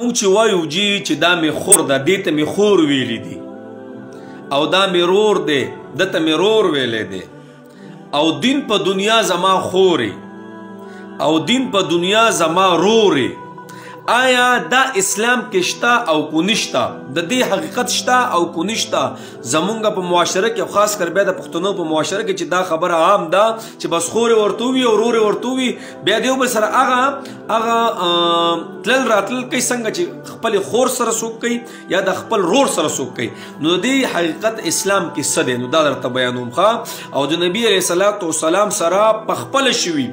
موږ چې وایو جی چې دا مې خور ده دې ته مې خور ویلې دي او دا مې رور دی ده ته مې رور ویلې دی او دین په دنیا زما خورې او دین په دنیا زما رورې آیا دا اسلام کې شته او کو نشته د دې حقیقت شته او کو نشته زمونږ په معاشره کې خاص کر بیا د پښتنو په معاشره کې چې دا خبره عام ده چې بس خور ورته وي او رور ورته وي بیا دیو بل سره هغه هغه تلل راتل کوي څنګه چې خپل خور سره سوق کوي یا د خپل رور سره سوق کوي نو دی حقیقت اسلام کې څه دی نو دا درته بیانوم ښا او د نبی علیه الصلاۃ والسلام سره په خپل شوی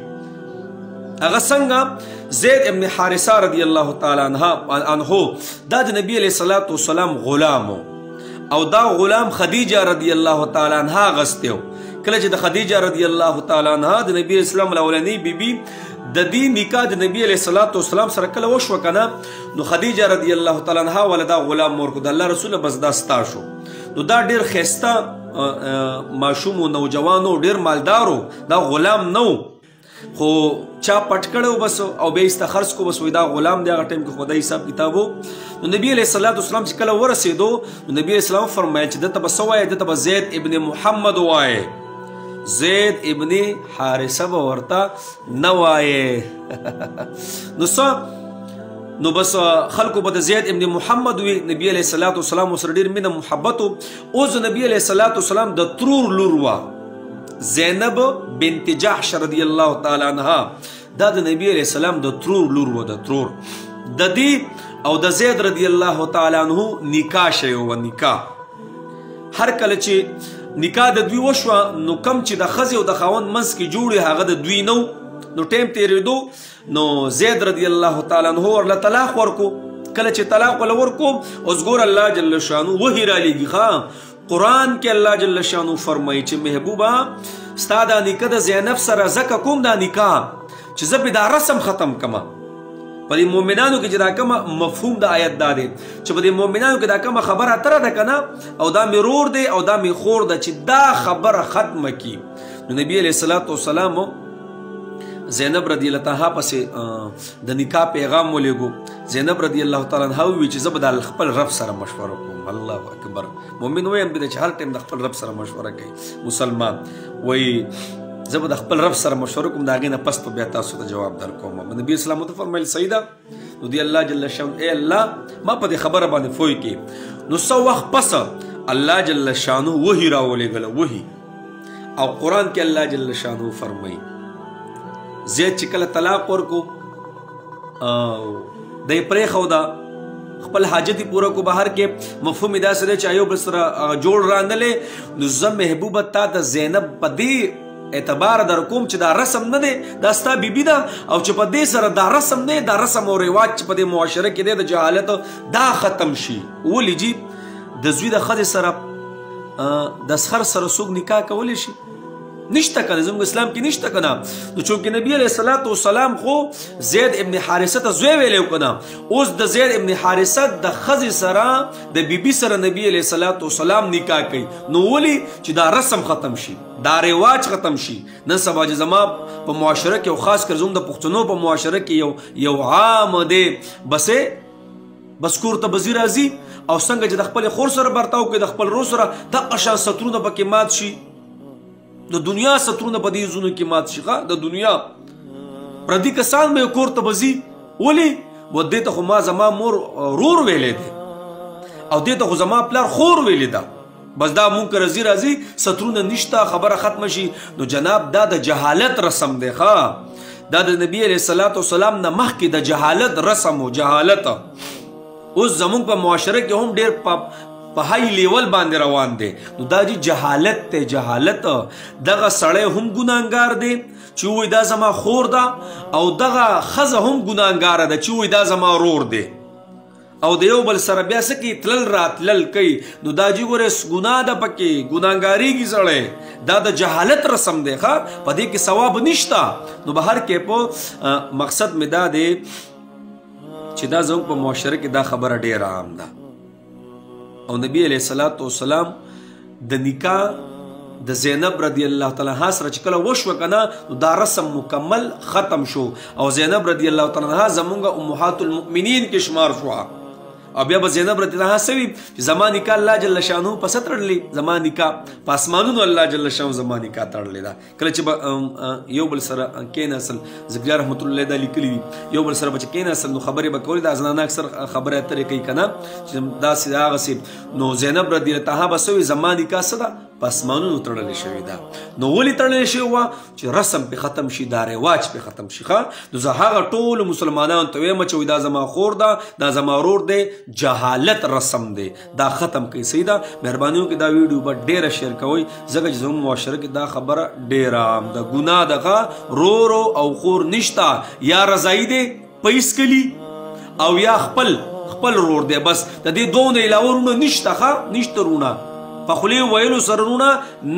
هغه څنګه زید ابن حارثه رضی الله تعالی عنہ دا د نبی علیه الصلاۃ والسلام غلامو او دا غلام خدیجه رضی الله تعالی عنها غستیو کله چې د خدیجه رضی الله تعالی عنها د نبی اسلام الاولنی بیبي د دې نکاح د نبی علیه الصلاۃ والسلام سره کله وشو کنه نو خدیجه رضی الله تعالی عنها ولدا غلام مور کو د الله رسول بس دا ستا شو نو دا ډیر خسته ماشوم او نوجوانو ډیر مالدارو دا غلام نو خو چا پټ کړو بس او به است خرج کو بس ودا غلام دی هغه ټیم کې خدای حساب کتابو نو نبی علیہ الصلوۃ والسلام چې کله ورسېدو نو نبی اسلام فرمایل چې دته بس وای دته بس زید ابن محمد وای زید ابن حارثه به ورته نه وای نو څه نو بس خلکو به د زید ابن محمد وی نبی علیہ الصلوۃ والسلام سره ډیر مینه محبت او اوس نبی علیہ الصلوۃ والسلام د ترور لور وا زینب بنت جحش رضی الله تعالی عنها دا د نبی علیہ السلام د ترور لور و د ترور د دې او د زید رضی الله تعالی عنہ نکاح شوی و نکاح هر کله چې نکاح د دوی وشو نو کم چې د خزې او د خاوند منس کې جوړي هغه د دوی نو نو ټیم تیرېدو نو زید رضی الله تعالی عنہ ورله طلاق ورکو کله چې طلاق ول ورکو اوس ګور الله جل شانو وهی را لېږي قران کې الله جل شانو فرمایي چې محبوبا ستا دا نکاح د زینب سره زکه کوم دا نکاح چې زه به دا رسم ختم کما په دې مؤمنانو کې چې دا کوم مفهوم د آیت دا دی چې په دې مؤمنانو کې دا کوم خبره تر ده کنه او دا مې رور دی او دا مې خور ده چې دا خبره ختمه کی نو نبی علیہ الصلوۃ والسلام زینب رضی الله تعالی پسې د نکاح پیغام ولېګو زینب رضی الله تعالی عنها وی چې زبد خپل رب سره مشوره کوم الله اکبر مؤمن وای به چې هر ټیم د خپل رب سره مشوره کوي مسلمان وای زه به د خپل رب سره مشوره کوم دا غینه پس په بیا تاسو ته جواب درکوم نبی اسلام ته فرمایل سیدا نو دی الله جل شان اے الله ما په خبره باندې فوی کې نو سو وخت پس الله جل شانو وਹੀ راولې غل وਹੀ او قران کې الله جل شانو فرمایي زید چې کله طلاق ورکو او د پرې خو دا خپل حاجت پوره کو بهر کې مفهوم دا سره چې ایوب سره جوړ راندلې نو زه محبوب تا ته زینب پدی اعتبار در کوم چې دا رسم نه دی دا ستا بیبی ده او چې په دې سره دا رسم نه دا رسم او رواج چې په دې معاشره کې دی د جهالت دا ختم شي ولې جی د زوی د خځې سره د سخر سره څوک نکاح کولی شي نشته کنه زموږ اسلام کې نشته کنه نو چونکه نبی علیہ الصلوۃ والسلام خو زید ابن حارثه ته زوی ویلو کنه اوس د زید ابن حارثه د خزې سره د بیبي سره نبی علیہ الصلوۃ والسلام نکاح کوي نو ولی چې دا رسم ختم شي دا رواج ختم شي نن سبا چې زما په معاشره کې او خاص کر زموږ د پښتنو په معاشره کې یو یو عام دی بسې بس کور ته بزی راځي او څنګه چې د خپل خور سره برتاو کوي د خپل رو سره د قشان سترونه پکې مات شي د دنیا سترونه په دې زونو کې مات شي د دنیا پردي کسان به کور ته بزي ولی و دې ته خو ما زما مور رور ویلې دي او دې ته خو زما پلار خور ویلې ده بس دا مونږ رزي رازي سترونه نشتا خبره ختم شي نو جناب دا د جهالت رسم دی ښا دا د نبی علیہ الصلوۃ والسلام نه مخکې د جهالت رسم او جهالت اوس زمونږ په معاشره کې هم ډیر په های لیول باندې روان دی نو دا جی جهالت ته جهالت دغه سړی هم ګناګار دی چې وای دا زما خور ده او دغه خزه هم ګناګار ده چې وای دا زما رور دی او د یو بل سره بیا سکی تلل راتلل کوي نو دا جی ګوره ګنا ده پکې ګناګاری کی سړی دا د جهالت رسم دی ښا په دې کې ثواب نشتا نو به هر کې په مقصد می دا دی چې دا زموږ په معاشره کې دا خبره ډیره عام ده او نبی علیه الصلاۃ والسلام د نکاح د زینب رضی الله تعالی عنها سره چې کله وشو کنه نو دا رسم مکمل ختم شو او زینب رضی الله تعالی عنها زمونږ امهات المؤمنین کې شمار شو او بیا به زینب رضی الله عنها سوي چې زما نکاح الله جل شانو په سترلې زما نکاح په اسمانونو الله جل شانو زما نکاح تړلې ده کله چې به یو بل سره کېناسل ذکریا رحمت الله دا لیکلی دي یو بل سره به چې کېناسل نو خبرې به کولې دا زنانه اکثر خبره اترې کوي کنه چې دا سي هغه سي نو زینب رضی الله عنها به سوې زمانی کا صدا پسمانونو تړلې شوې ده نو ولې تړلې شوې وه چې رسم په ختم شي دا رواج په ختم شي ښه نو زه هغه ټول مسلمانان ته وایم چې دا زما خور ده دا زما ورور دی جهالت رسم دی دا ختم کړئ صحیح ده مهرباني وکړئ دا ویډیو به ډیره شیر کوئ ځکه چې زموږ معاشره کې دا خبره ډیره عام ده ګناه دغه رورو او خور نشته یا رضایي دی پیس کلی او یا خپل خپل رور دی بس د دې دوه نه علاوه رونه نشته ښه نشته رونه په خولې ویلو سره رونه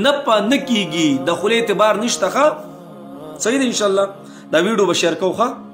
نه په نه کیږي د خولې اعتبار نشته ښه صحیح ده انشاءالله دا ویډیو به شیر کوو ښه